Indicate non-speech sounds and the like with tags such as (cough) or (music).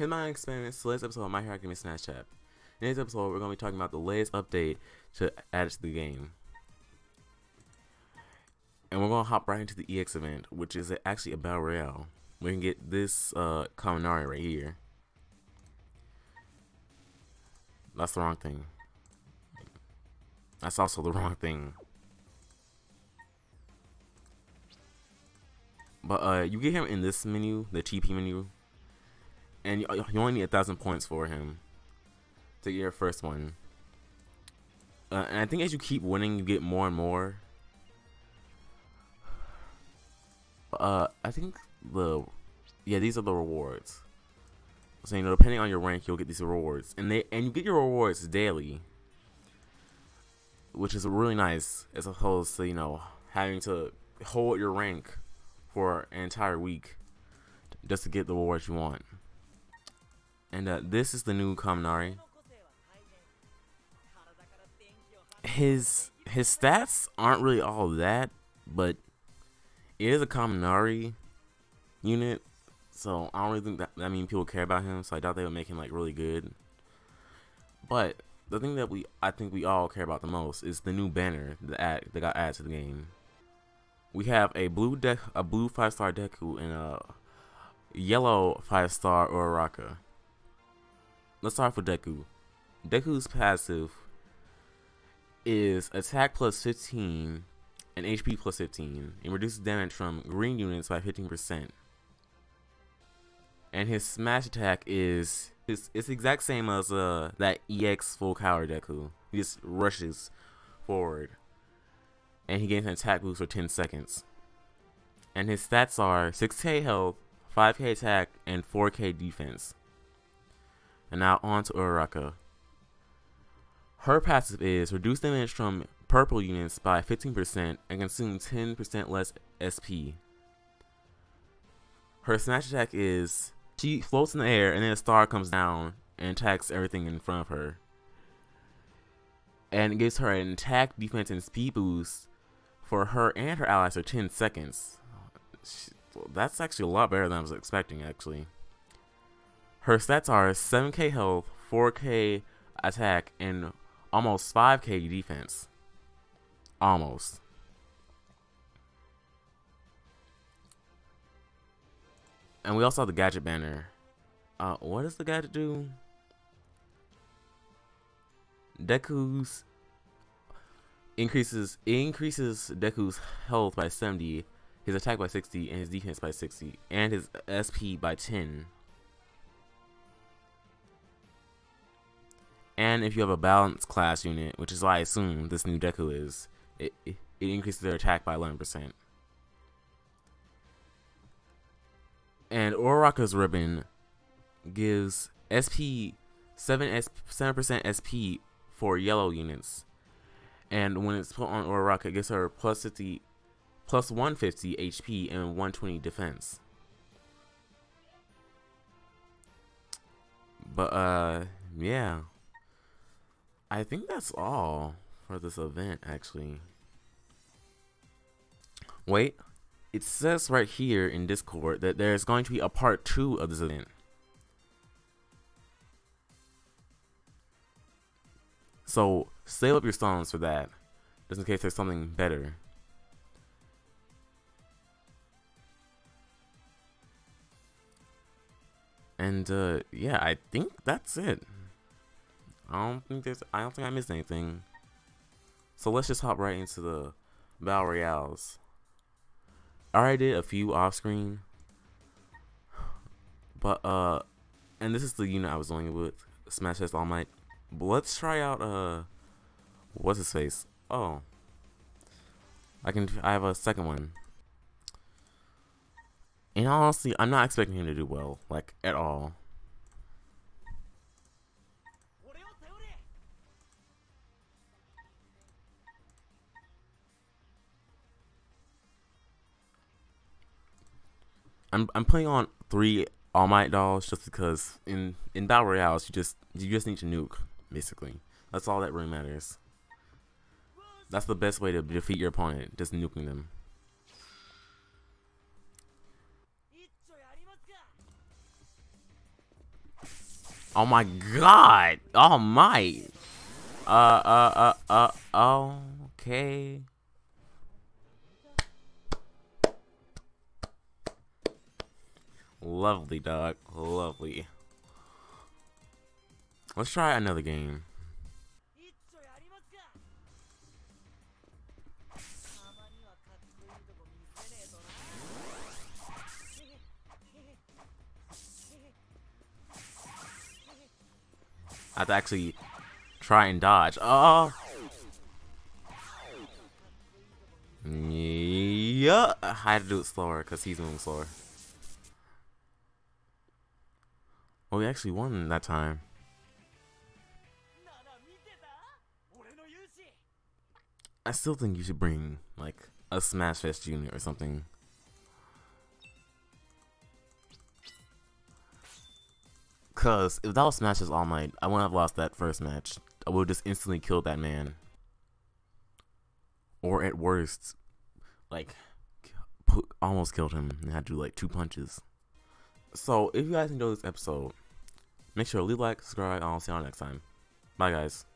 Here's my experience. Today's episode of My Hero Academia Smash Tap. In today's episode, we're going to be talking about the latest update to add to the game. And we're going to hop right into the EX event, which is actually a Battle Royale. We can get this uh, Kaminari right here. That's the wrong thing. That's also the (laughs) wrong thing. But uh, you get him in this menu, the TP menu, and you, you only need a thousand points for him to get your first one. Uh, and I think as you keep winning, you get more and more. Uh, I think the yeah these are the rewards. So you know, depending on your rank, you'll get these rewards, and they and you get your rewards daily, which is really nice as opposed to you know having to hold your rank for an entire week just to get the rewards you want. And uh, this is the new Kaminari. His his stats aren't really all that, but it is a Kaminari unit, so I don't really think that I mean people care about him. So I doubt they would make him like really good. But the thing that we I think we all care about the most is the new banner that add, that got added to the game. We have a blue Deku, a blue five star Deku, and a yellow five star Uraraka let's start with Deku. Deku's passive is attack plus 15 and HP plus 15 and reduces damage from green units by 15%. And his smash attack is it's, it's exact same as uh that EX full power Deku. He just rushes forward. And he gains an attack boost for 10 seconds. And his stats are 6k health, 5k attack, and 4k defense. And now on to Uraraka. Her passive is reduce damage from purple units by 15% and consume 10% less SP. Her smash attack is she floats in the air and then a star comes down and attacks everything in front of her. And it gives her an attack, defense, and speed boost for her and her allies for 10 seconds. That's actually a lot better than I was expecting, actually. Her stats are 7k health, 4k attack, and almost 5k defense. Almost. And we also have the gadget banner. Uh, what does the gadget do? Deku's increases increases Deku's health by 70, his attack by 60, and his defense by 60, and his SP by 10. And if you have a balanced class unit, which is why I assume this new Deku is, it, it, increases their attack by 11%. And Uraraka's ribbon gives SP 7 7% SP for yellow units. And when it's put on Uraraka, it gives her plus 50 plus 150 HP and 120 defense. But uh yeah. I think that's all for this event, actually. Wait, it says right here in Discord that there's going to be a part two of this event. So save up your stones for that, just in case there's something better. And uh, yeah, I think that's it. I don't think there's. I don't think I missed anything. So let's just hop right into the battle royales. I already did a few off screen, but uh, and this is the unit I was going with Smash Test All Might. But let's try out uh, what's his face? Oh, I can. I have a second one. And honestly, I'm not expecting him to do well, like at all. I'm I'm playing on three All Might dolls just because in in battle royales you just you just need to nuke basically. That's all that really matters. That's the best way to defeat your opponent, just nuking them. Oh my god! Oh my! Uh, uh, uh, uh, okay. Lovely, dog. Lovely. Let's try another game. I have to actually try and dodge. Oh! Yeah, I had to do it slower because he's moving slower. Well, we actually won that time. I still think you should bring, like, a Smash Fest Junior or something. Cause if that was Smash's All Might, I wouldn't have lost that first match. I would have just instantly killed that man. Or at worst, like, almost killed him and had to do like two punches. So if you guys enjoyed this episode, make sure to leave a like, subscribe, and I'll see y'all next time. Bye guys.